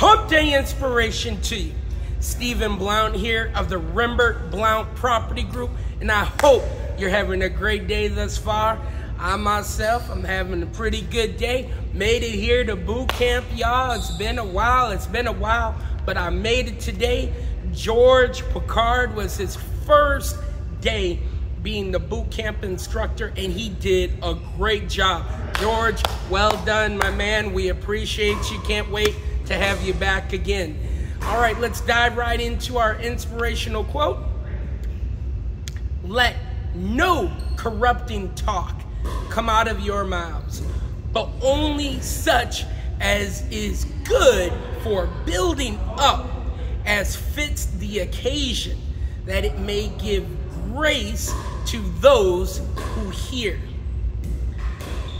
Hump Day inspiration to you. Stephen Blount here of the Rembert Blount Property Group, and I hope you're having a great day thus far. I myself, I'm having a pretty good day. Made it here to boot camp, y'all. It's been a while, it's been a while, but I made it today. George Picard was his first day being the boot camp instructor, and he did a great job. George, well done, my man. We appreciate you. Can't wait to have you back again. All right, let's dive right into our inspirational quote. Let no corrupting talk come out of your mouths, but only such as is good for building up as fits the occasion, that it may give grace to those who hear.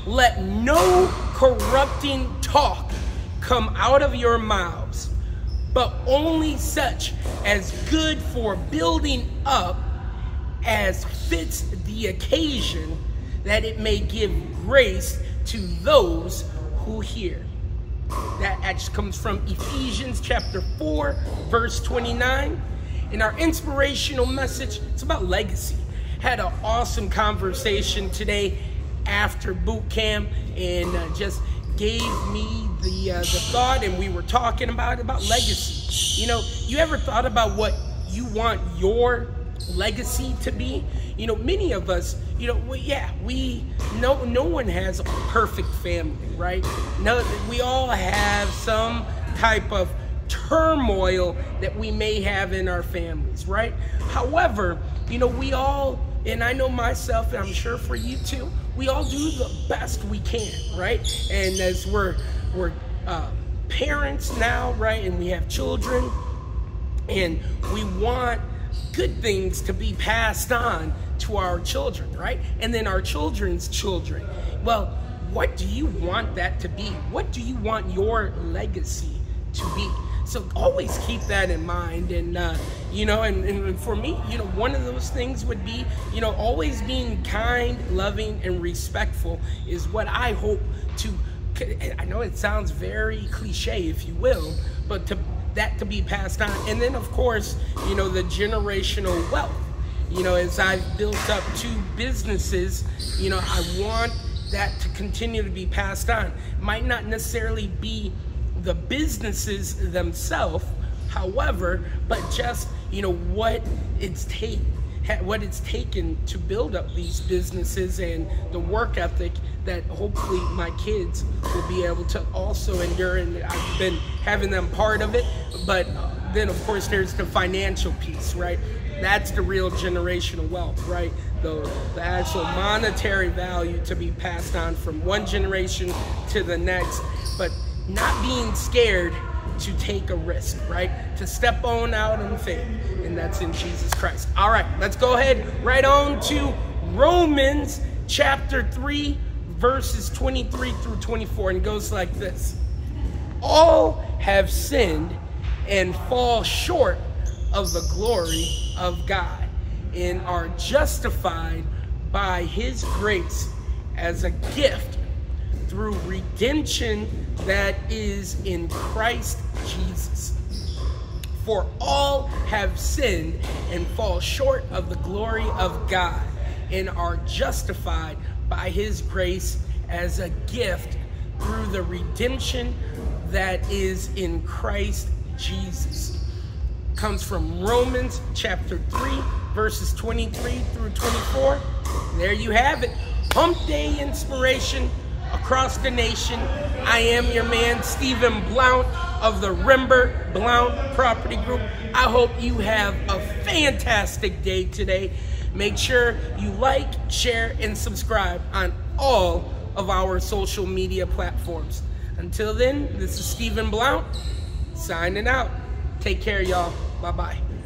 Let no corrupting talk come out of your mouths, but only such as good for building up as fits the occasion, that it may give grace to those who hear. That actually comes from Ephesians chapter 4, verse 29. In our inspirational message, it's about legacy. Had an awesome conversation today after boot camp and uh, just gave me the, uh, the thought and we were talking about about legacy. You know, you ever thought about what you want your legacy to be? You know, many of us, you know, yeah, we no no one has a perfect family, right? No, we all have some type of turmoil that we may have in our families, right? However, you know, we all, and I know myself, and I'm sure for you too, we all do the best we can, right? And as we're we're uh, parents now, right, and we have children, and we want good things to be passed on to our children, right? And then our children's children. Well, what do you want that to be? What do you want your legacy to be? So always keep that in mind. And, uh, you know, and, and for me, you know, one of those things would be, you know, always being kind, loving, and respectful is what I hope to. I know it sounds very cliche, if you will, but to that to be passed on. And then, of course, you know, the generational wealth. You know, as I've built up two businesses, you know, I want that to continue to be passed on. Might not necessarily be the businesses themselves, however, but just you know what it's take what it's taken to build up these businesses and the work ethic that hopefully my kids will be able to also endure and I've been having them part of it. But uh, then of course there's the financial piece right? That's the real generational wealth right? The, the actual monetary value to be passed on from one generation to the next. But not being scared to take a risk, right? To step on out in faith, and that's in Jesus Christ. All right, let's go ahead right on to Romans chapter 3, verses 23 through 24, and goes like this All have sinned and fall short of the glory of God and are justified by his grace as a gift through redemption that is in Christ Jesus. For all have sinned and fall short of the glory of God and are justified by his grace as a gift through the redemption that is in Christ Jesus. Comes from Romans chapter 3, verses 23 through 24. There you have it. Hump Day inspiration across the nation. I am your man, Stephen Blount of the Rembert Blount Property Group. I hope you have a fantastic day today. Make sure you like, share, and subscribe on all of our social media platforms. Until then, this is Stephen Blount signing out. Take care, y'all. Bye bye.